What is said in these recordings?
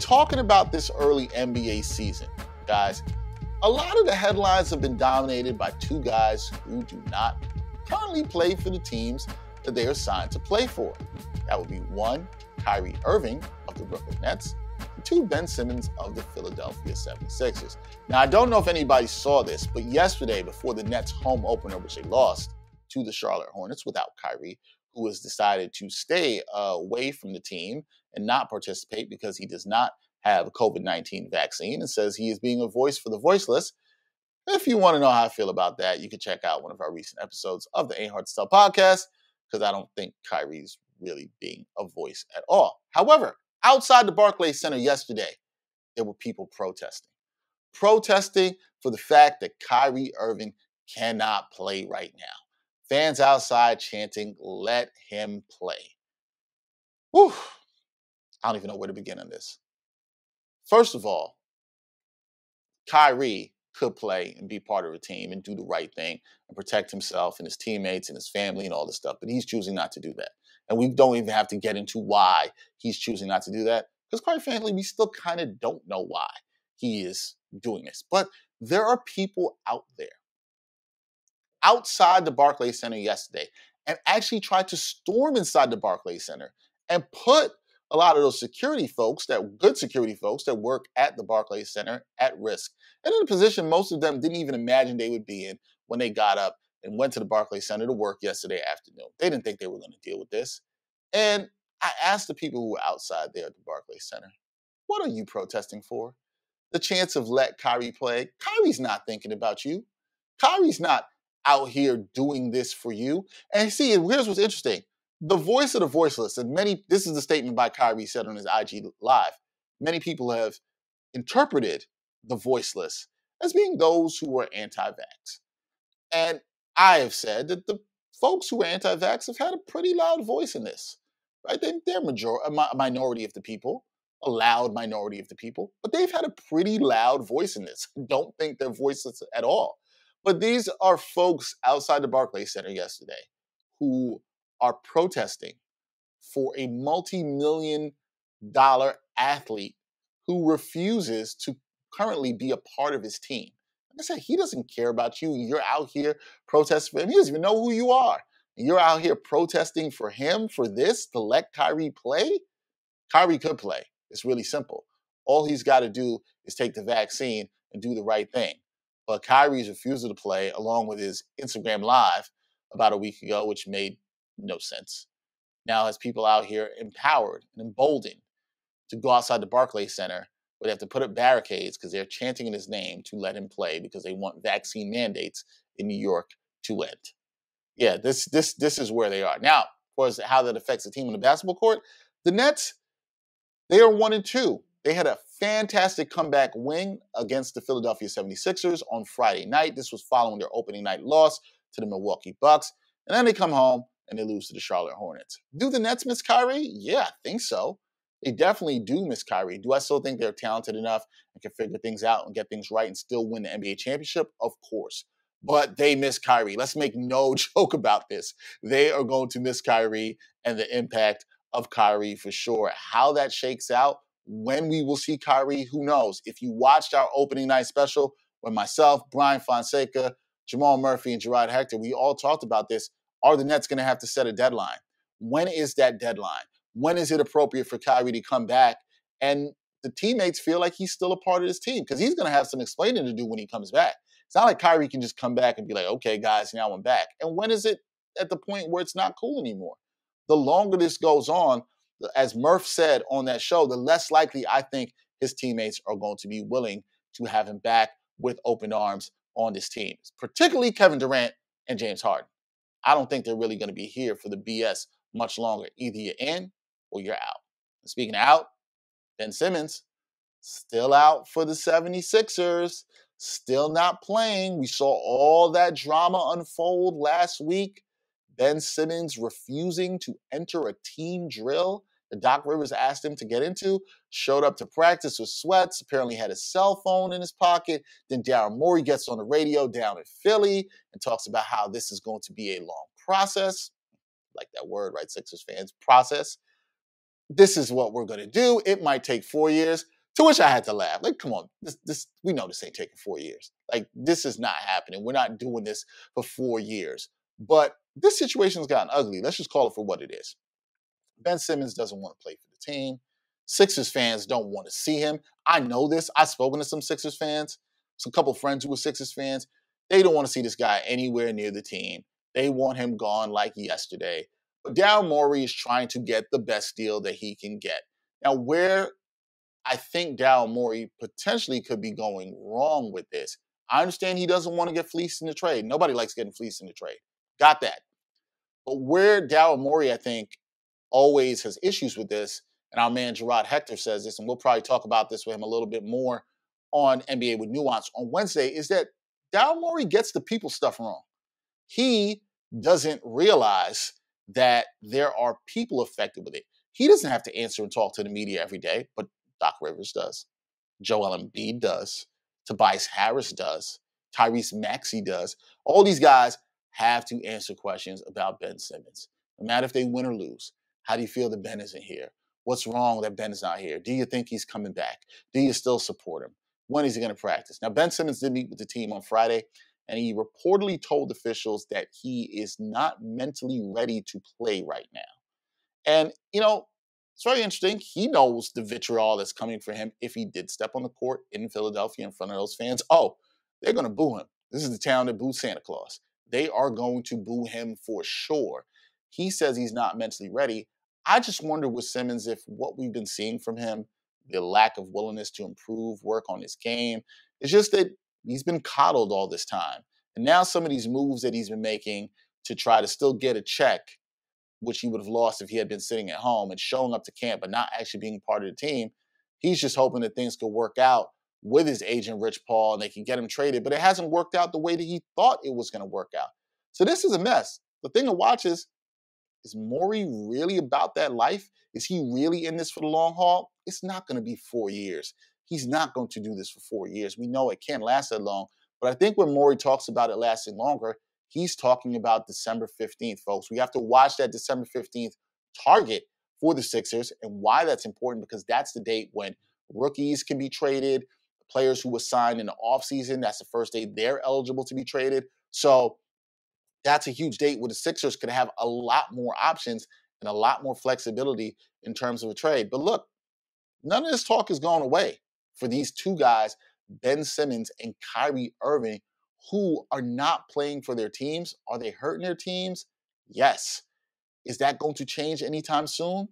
talking about this early NBA season, guys, a lot of the headlines have been dominated by two guys who do not currently play for the teams that they are signed to play for. That would be one, Kyrie Irving of the Brooklyn Nets, and two, Ben Simmons of the Philadelphia 76ers. Now, I don't know if anybody saw this, but yesterday, before the Nets home opener, which they lost to the Charlotte Hornets without Kyrie, who has decided to stay uh, away from the team and not participate because he does not have a COVID 19 vaccine and says he is being a voice for the voiceless. If you want to know how I feel about that, you can check out one of our recent episodes of the Ain't Hard to Tell podcast because I don't think Kyrie's really being a voice at all. However, outside the Barclays Center yesterday, there were people protesting. Protesting for the fact that Kyrie Irving cannot play right now. Fans outside chanting, let him play. Whew. I don't even know where to begin on this. First of all, Kyrie could play and be part of a team and do the right thing and protect himself and his teammates and his family and all this stuff, but he's choosing not to do that. And we don't even have to get into why he's choosing not to do that, because quite frankly, we still kind of don't know why he is doing this. But there are people out there outside the Barclays Center yesterday and actually tried to storm inside the Barclays Center and put a lot of those security folks, that good security folks that work at the Barclays Center at risk. And in a position most of them didn't even imagine they would be in when they got up and went to the Barclays Center to work yesterday afternoon. They didn't think they were going to deal with this. And I asked the people who were outside there at the Barclays Center, what are you protesting for? The chance of let Kyrie play? Kyrie's not thinking about you. Kyrie's not out here doing this for you. And see, here's what's interesting. The voice of the voiceless, and many, this is a statement by Kyrie said on his IG Live. Many people have interpreted the voiceless as being those who are anti vax. And I have said that the folks who are anti vax have had a pretty loud voice in this, right? They, they're major, a minority of the people, a loud minority of the people, but they've had a pretty loud voice in this. Don't think they're voiceless at all. But these are folks outside the Barclays Center yesterday who are protesting for a multi million dollar athlete who refuses to currently be a part of his team. Like I said, he doesn't care about you. You're out here protesting for him. He doesn't even know who you are. You're out here protesting for him for this to let Kyrie play. Kyrie could play. It's really simple. All he's got to do is take the vaccine and do the right thing. But Kyrie's refusal to play, along with his Instagram Live about a week ago, which made no sense, now has people out here empowered and emboldened to go outside the Barclays Center where they have to put up barricades because they're chanting in his name to let him play because they want vaccine mandates in New York to end. Yeah, this this this is where they are now. As how that affects the team on the basketball court, the Nets they are one and two. They had a fantastic comeback win against the Philadelphia 76ers on Friday night. This was following their opening night loss to the Milwaukee Bucks. And then they come home and they lose to the Charlotte Hornets. Do the Nets miss Kyrie? Yeah, I think so. They definitely do miss Kyrie. Do I still think they're talented enough and can figure things out and get things right and still win the NBA championship? Of course. But they miss Kyrie. Let's make no joke about this. They are going to miss Kyrie and the impact of Kyrie for sure. How that shakes out, when we will see Kyrie, who knows? If you watched our opening night special with myself, Bryan Fonseca, Jamal Murphy, and Gerard Hector, we all talked about this. Are the Nets going to have to set a deadline? When is that deadline? When is it appropriate for Kyrie to come back? And the teammates feel like he's still a part of this team because he's going to have some explaining to do when he comes back. It's not like Kyrie can just come back and be like, okay, guys, now I'm back. And when is it at the point where it's not cool anymore? The longer this goes on, as Murph said on that show, the less likely I think his teammates are going to be willing to have him back with open arms on this team, particularly Kevin Durant and James Harden. I don't think they're really going to be here for the BS much longer. Either you're in or you're out. Speaking of out, Ben Simmons still out for the 76ers, still not playing. We saw all that drama unfold last week. Ben Simmons refusing to enter a team drill that Doc Rivers asked him to get into, showed up to practice with sweats, apparently had a cell phone in his pocket. Then Daryl Morey gets on the radio down in Philly and talks about how this is going to be a long process. Like that word, right? Sixers fans, process. this is what we're going to do. It might take four years. To which I had to laugh. Like, come on, this, this we know this ain't taking four years. Like, this is not happening. We're not doing this for four years. But this situation's gotten ugly. Let's just call it for what it is. Ben Simmons doesn't want to play for the team. Sixers fans don't want to see him. I know this. I've spoken to some Sixers fans, some couple friends who were Sixers fans. They don't want to see this guy anywhere near the team. They want him gone like yesterday. But Daryl Morey is trying to get the best deal that he can get. Now, where I think Daryl Morey potentially could be going wrong with this, I understand he doesn't want to get fleeced in the trade. Nobody likes getting fleeced in the trade. Got that. But where Daryl Morey, I think, always has issues with this, and our man Gerard Hector says this, and we'll probably talk about this with him a little bit more on NBA with Nuance on Wednesday, is that Daryl Morey gets the people stuff wrong. He doesn't realize that there are people affected with it. He doesn't have to answer and talk to the media every day, but Doc Rivers does. Joel Embiid does. Tobias Harris does. Tyrese Maxey does. All these guys have to answer questions about Ben Simmons, no matter if they win or lose. How do you feel that Ben isn't here? What's wrong that Ben is not here? Do you think he's coming back? Do you still support him? When is he going to practice? Now, Ben Simmons did meet with the team on Friday, and he reportedly told officials that he is not mentally ready to play right now. And, you know, it's very interesting. He knows the vitriol that's coming for him if he did step on the court in Philadelphia in front of those fans. Oh, they're going to boo him. This is the town that boos Santa Claus. They are going to boo him for sure. He says he's not mentally ready. I just wonder with Simmons if what we've been seeing from him, the lack of willingness to improve, work on his game, it's just that he's been coddled all this time. And now some of these moves that he's been making to try to still get a check, which he would have lost if he had been sitting at home and showing up to camp but not actually being part of the team, he's just hoping that things could work out with his agent Rich Paul and they can get him traded. But it hasn't worked out the way that he thought it was going to work out. So this is a mess. The thing to watch is is Morey really about that life? Is he really in this for the long haul? It's not going to be four years. He's not going to do this for four years. We know it can't last that long. But I think when Morey talks about it lasting longer, he's talking about December 15th, folks. We have to watch that December 15th target for the Sixers and why that's important because that's the date when rookies can be traded, players who were signed in the offseason, that's the first day they're eligible to be traded. So that's a huge date where the Sixers could have a lot more options and a lot more flexibility in terms of a trade. But look, none of this talk is going away for these two guys, Ben Simmons and Kyrie Irving, who are not playing for their teams. Are they hurting their teams? Yes. Is that going to change anytime soon?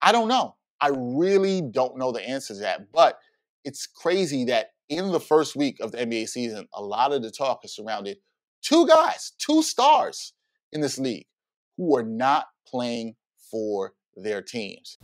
I don't know. I really don't know the answer to that. But it's crazy that in the first week of the NBA season, a lot of the talk is surrounded two guys, two stars in this league who are not playing for their teams.